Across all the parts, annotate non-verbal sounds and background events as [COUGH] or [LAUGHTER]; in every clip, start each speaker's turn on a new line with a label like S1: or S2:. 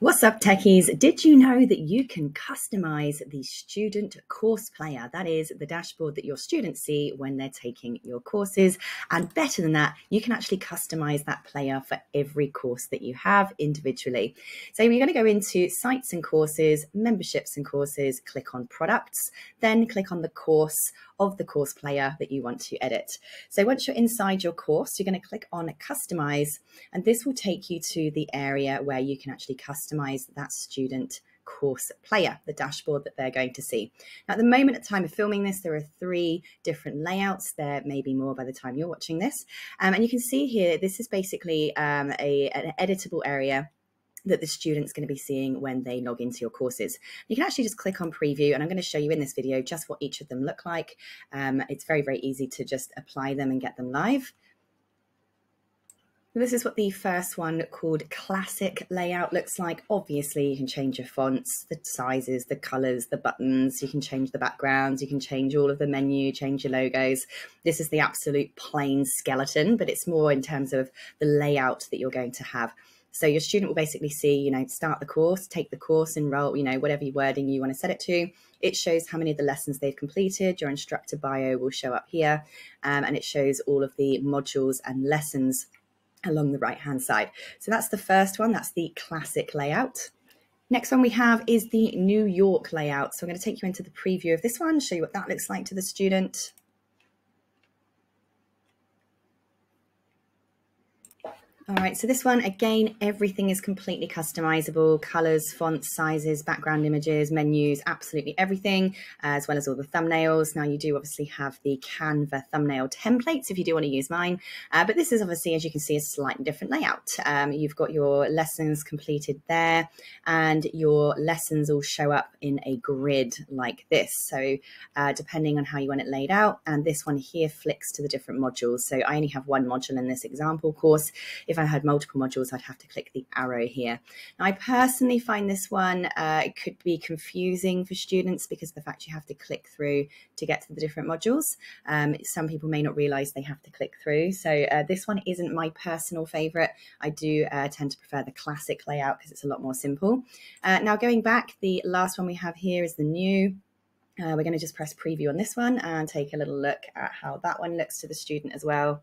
S1: What's up, techies? Did you know that you can customize the student course player? That is the dashboard that your students see when they're taking your courses. And better than that, you can actually customize that player for every course that you have individually. So we're going to go into sites and courses, memberships and courses, click on products, then click on the course of the course player that you want to edit. So once you're inside your course, you're going to click on customize, and this will take you to the area where you can actually customize that student course player, the dashboard that they're going to see. Now, at the moment at the time of filming this, there are three different layouts. There may be more by the time you're watching this. Um, and you can see here, this is basically um, a, an editable area that the student's going to be seeing when they log into your courses. You can actually just click on preview and I'm going to show you in this video just what each of them look like. Um, it's very, very easy to just apply them and get them live. This is what the first one called classic layout looks like. Obviously, you can change your fonts, the sizes, the colors, the buttons, you can change the backgrounds, you can change all of the menu, change your logos. This is the absolute plain skeleton, but it's more in terms of the layout that you're going to have. So your student will basically see, you know, start the course, take the course, enroll, you know, whatever wording you want to set it to. It shows how many of the lessons they've completed. Your instructor bio will show up here, um, and it shows all of the modules and lessons along the right hand side. So that's the first one. That's the classic layout. Next one we have is the New York layout. So I'm going to take you into the preview of this one, show you what that looks like to the student. All right, so this one, again, everything is completely customizable. Colors, fonts, sizes, background images, menus, absolutely everything, as well as all the thumbnails. Now you do obviously have the Canva thumbnail templates if you do want to use mine. Uh, but this is obviously, as you can see, a slightly different layout. Um, you've got your lessons completed there and your lessons all show up in a grid like this. So uh, depending on how you want it laid out, and this one here flicks to the different modules. So I only have one module in this example course. If if I had multiple modules, I'd have to click the arrow here. Now, I personally find this one, uh, could be confusing for students because the fact you have to click through to get to the different modules. Um, some people may not realize they have to click through. So uh, this one isn't my personal favorite. I do uh, tend to prefer the classic layout because it's a lot more simple. Uh, now going back, the last one we have here is the new. Uh, we're going to just press preview on this one and take a little look at how that one looks to the student as well.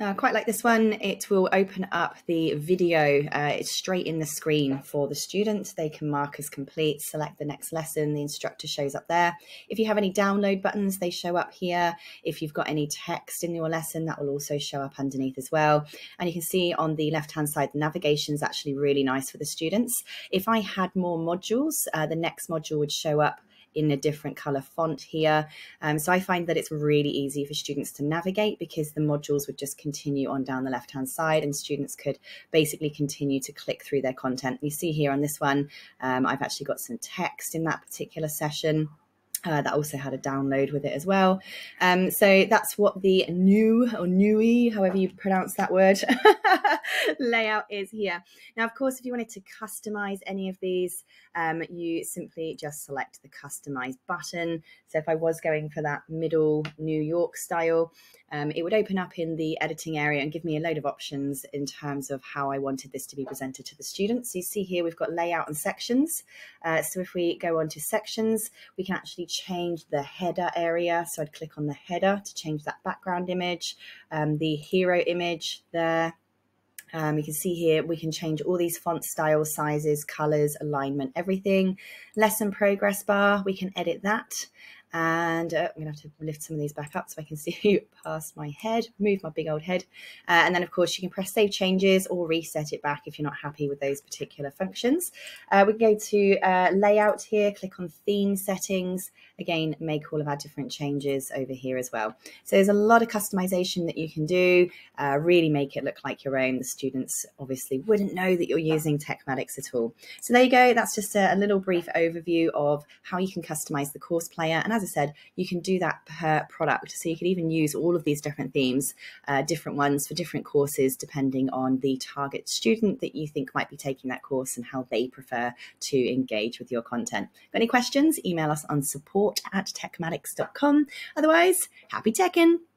S1: Uh, quite like this one, it will open up the video. Uh, it's straight in the screen for the student. They can mark as complete, select the next lesson. The instructor shows up there. If you have any download buttons, they show up here. If you've got any text in your lesson, that will also show up underneath as well. And you can see on the left-hand side, the navigation is actually really nice for the students. If I had more modules, uh, the next module would show up in a different color font here. Um, so I find that it's really easy for students to navigate because the modules would just continue on down the left hand side and students could basically continue to click through their content. You see here on this one, um, I've actually got some text in that particular session. Uh, that also had a download with it as well. Um, so that's what the new or newy, however you pronounce that word, [LAUGHS] layout is here. Now, of course, if you wanted to customize any of these, um, you simply just select the customize button. So if I was going for that middle New York style, um, it would open up in the editing area and give me a load of options in terms of how I wanted this to be presented to the students. So you see here we've got layout and sections. Uh, so if we go on to sections, we can actually change the header area. So I'd click on the header to change that background image, um, the hero image there. Um, you can see here we can change all these font styles, sizes, colors, alignment, everything. Lesson progress bar, we can edit that. And uh, I'm going to have to lift some of these back up so I can [LAUGHS] see past my head, move my big old head. Uh, and then, of course, you can press save changes or reset it back if you're not happy with those particular functions. Uh, we can go to uh, layout here, click on theme settings. Again, make all of our different changes over here as well. So there's a lot of customization that you can do, uh, really make it look like your own. The students obviously wouldn't know that you're using TekMatix at all. So there you go. That's just a, a little brief overview of how you can customize the course player. And as I said, you can do that per product. So you can even use all of these different themes, uh, different ones for different courses, depending on the target student that you think might be taking that course and how they prefer to engage with your content. Any questions? Email us on support at tekmatix.com. Otherwise, happy teching!